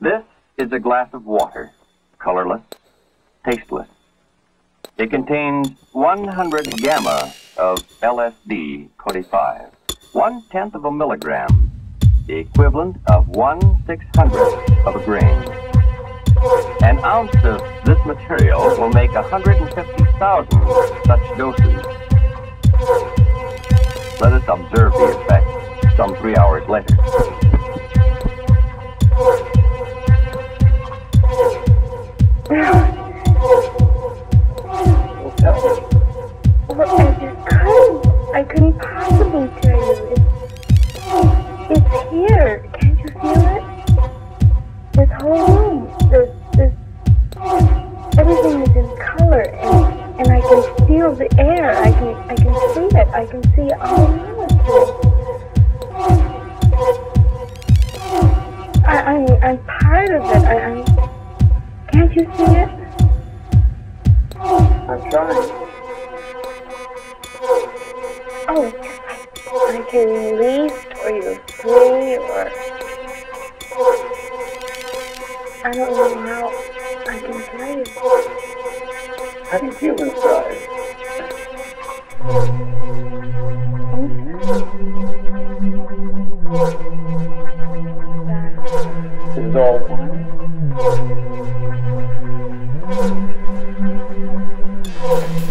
This is a glass of water, colorless, tasteless. It contains 100 gamma of LSD 25, one tenth of a milligram, the equivalent of one six hundredth of a grain. An ounce of this material will make 150,000 such doses. Let us observe the effect some three hours later. Here. Can't you feel it? This whole room. This, this, everything is in color, and, and I can feel the air. I can, I can see it. I can see all. I, I'm, I'm part of it. I, I'm. Can't you see it? I'm trying. Oh, I you're released or you're or I don't know how I can tell you. How do you feel inside? That This is all one?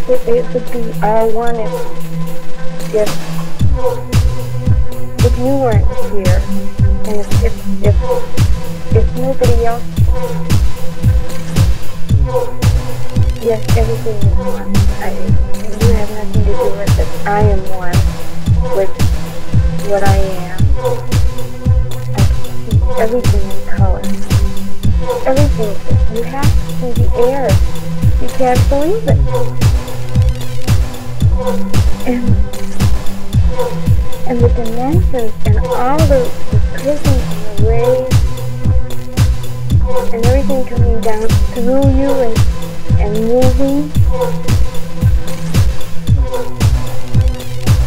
it, it would be all one if if you weren't here and if if if, if nobody else yes everything is one. I, you have nothing to do with it. I am one with what I am. I see everything in color. Everything. You have to see the air. You can't believe it. And and the dimensions and all the, the prisms and the rays and everything coming down through you and, and moving.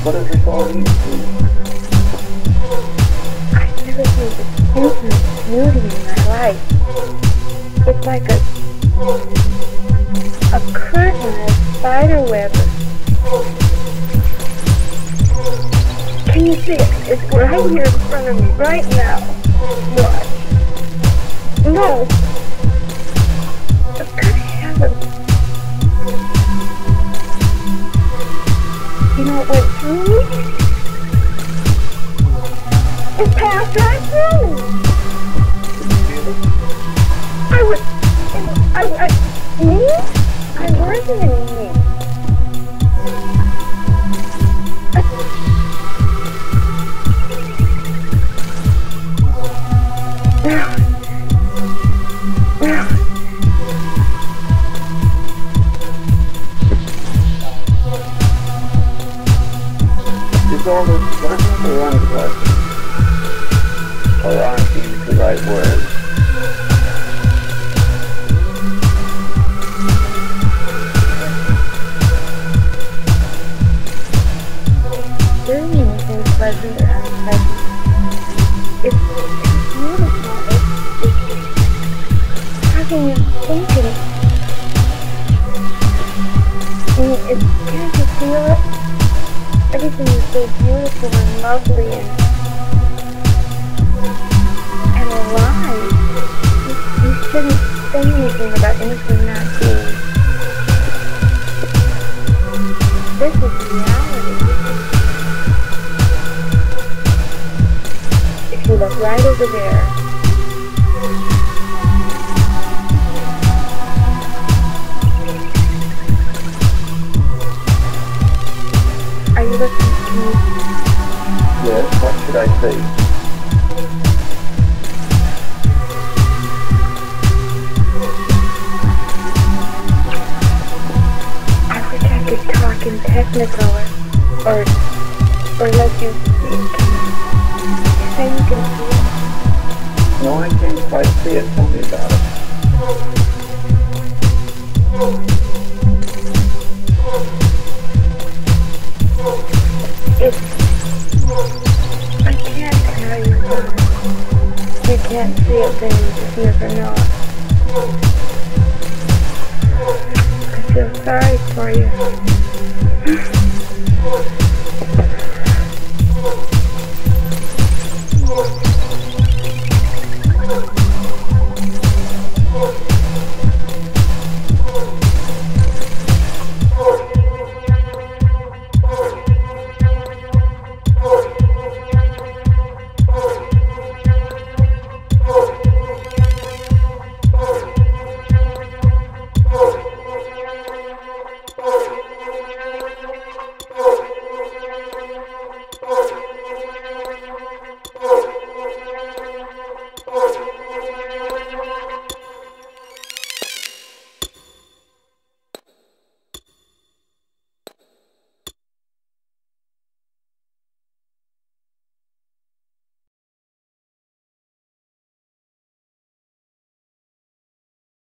What does this all mean to you? I've never seen this infinite beauty in my life. It's like a a curtain, a spider web. It's right here in front of me, right now. Watch. No. All this pleasant or unpleasant? Or aren't these the right words? So beautiful and lovely and, and alive. You, you shouldn't say anything about anything not being. This is reality. If you look right over there, should I say? I wish I could talk in technicolor, or, or let you speak. Say you can see it. No, I can't quite see it. Tell me about it. It's, can't see it, then you never know. I feel sorry for you.